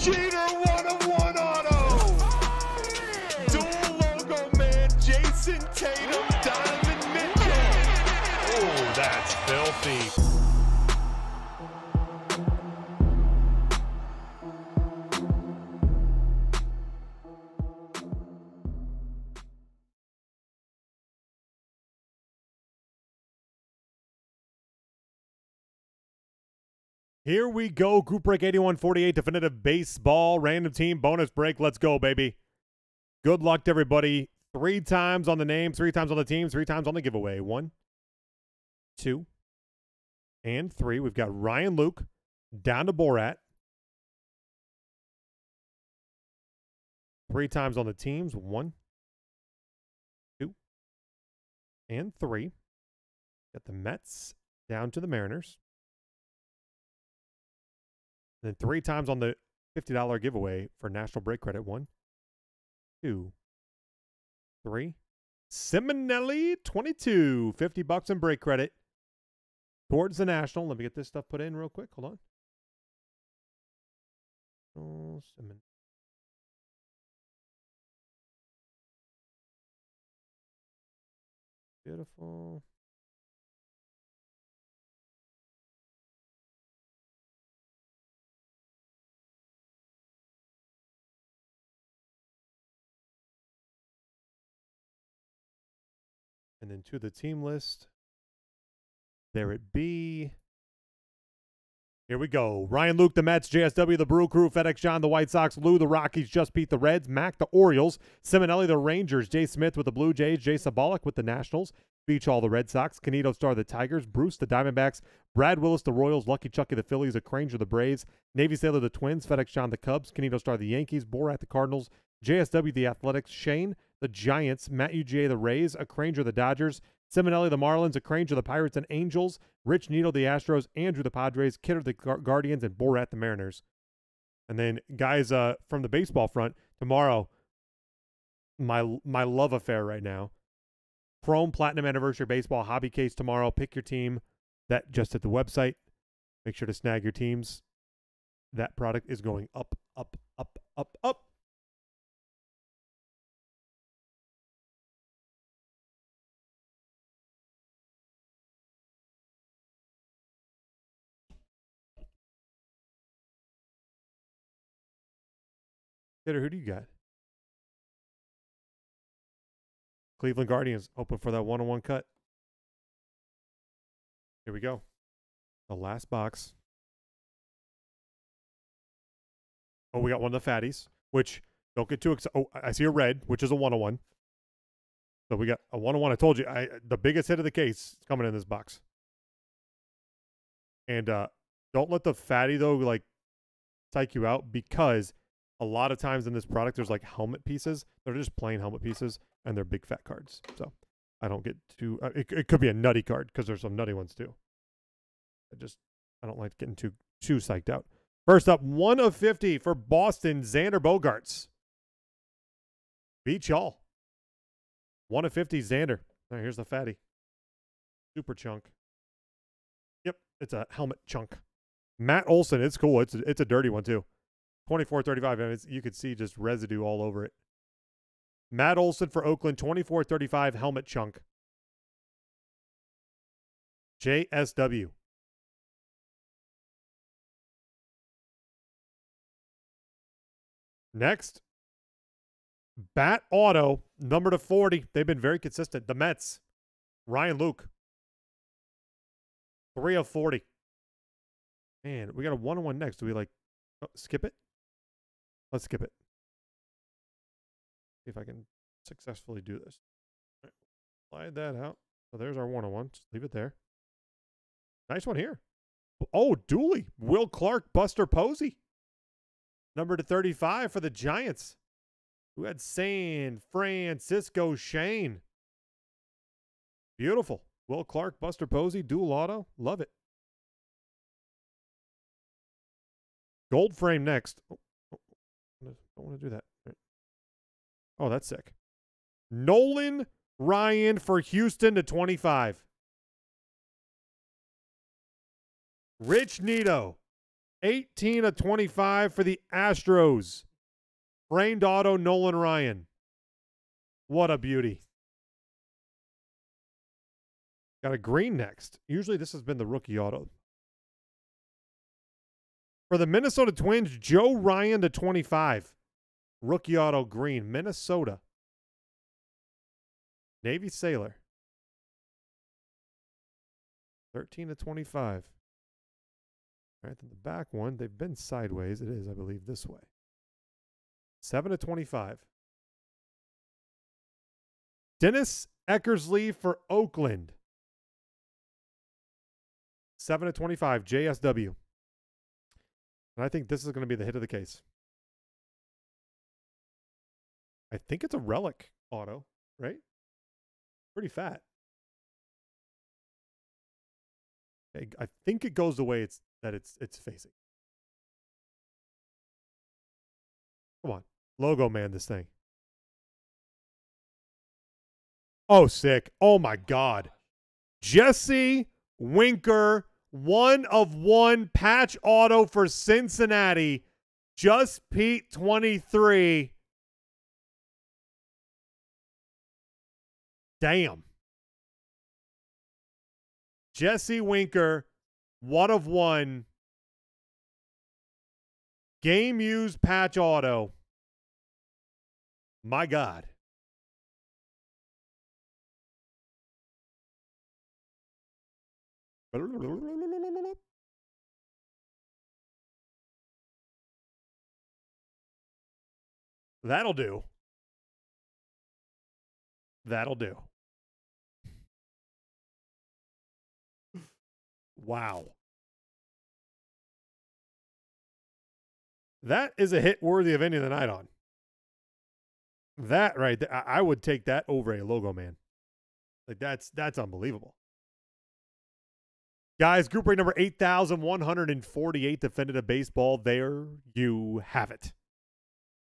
Jeter, Here we go. Group break 8148, definitive baseball, random team bonus break. Let's go, baby. Good luck to everybody. Three times on the name, three times on the team, three times on the giveaway. One, two, and three. We've got Ryan Luke down to Borat. Three times on the teams. One, two, and three. Got the Mets down to the Mariners. Then three times on the $50 giveaway for national break credit. One, two, three. Simonelli 22, 50 bucks in break credit towards the national. Let me get this stuff put in real quick. Hold on. Beautiful. And then to the team list. There hmm. it be. Here we go. Ryan Luke, the Mets, JSW, the Brew Crew, FedEx John, the White Sox, Lou, the Rockies, Just Pete the Reds, Mac, the Orioles, Simonelli, the Rangers, Jay Smith with the Blue Jays, Jay Sabolic with the Nationals, Beach All, the Red Sox, Canito Star, the Tigers, Bruce, the Diamondbacks, Brad Willis, the Royals, Lucky Chucky, the Phillies, the Cranger, the Braves, Navy Sailor, the Twins, FedEx John, the Cubs, Canito Star, the Yankees, Borat, the Cardinals, JSW, the Athletics, Shane, the Giants, Matt UGA, the Rays, a Cranger, the Dodgers, Simonelli, the Marlins, a Cranger, the Pirates and Angels, Rich Needle, the Astros, Andrew, the Padres, Kidder, the Guardians, and Borat, the Mariners. And then guys uh, from the baseball front, tomorrow, my my love affair right now. Chrome Platinum Anniversary Baseball Hobby Case tomorrow. Pick your team. That just at the website. Make sure to snag your teams. That product is going up, up, up, up, up. Who do you got? Cleveland Guardians open for that one on one cut. Here we go. The last box. Oh, we got one of the fatties, which don't get too excited. Oh, I see a red, which is a one on one. So we got a one on one. I told you, I the biggest hit of the case is coming in this box. And uh don't let the fatty though like psych you out because a lot of times in this product, there's like helmet pieces. They're just plain helmet pieces, and they're big fat cards. So I don't get too. Uh, it, it could be a nutty card because there's some nutty ones too. I just I don't like getting too too psyched out. First up, one of fifty for Boston, Xander Bogaerts. Beach Hall. One of fifty, Xander. Right, here's the fatty. Super chunk. Yep, it's a helmet chunk. Matt Olson, it's cool. It's a, it's a dirty one too. 24 35. And you could see just residue all over it. Matt Olson for Oakland, 24 35 helmet chunk. JSW. Next, Bat Auto, number to 40. They've been very consistent. The Mets, Ryan Luke, 3 of 40. Man, we got a one on one next. Do we like oh, skip it? Let's skip it. See if I can successfully do this. Right. Slide that out. So there's our one-on-one. Just leave it there. Nice one here. Oh, Dooley. Will Clark, Buster Posey. Number to 35 for the Giants. Who had San Francisco Shane. Beautiful. Will Clark, Buster Posey, dual auto. Love it. Gold frame next. Oh, don't want to do that. Oh, that's sick. Nolan Ryan for Houston to 25. Rich Nito. 18 of 25 for the Astros. Framed auto, Nolan Ryan. What a beauty. Got a green next. Usually this has been the rookie auto. For the Minnesota Twins, Joe Ryan to 25. Rookie auto green, Minnesota. Navy Sailor. 13 to 25. All right, then the back one, they've been sideways. It is, I believe, this way. 7 to 25. Dennis Eckersley for Oakland. 7 to 25, JSW. And I think this is going to be the hit of the case. I think it's a relic auto, right? Pretty fat. I think it goes the way it's that it's it's facing. Come on. Logo man this thing. Oh, sick. Oh my God. Jesse Winker, one of one patch auto for Cincinnati. Just Pete 23. Damn. Jesse Winker, one of one. Game used patch auto. My God. That'll do. That'll do. Wow. That is a hit worthy of any of the night on. That right there, I would take that over a logo man. Like that's that's unbelievable. Guys, group break number 8,148 Definitive baseball. There you have it.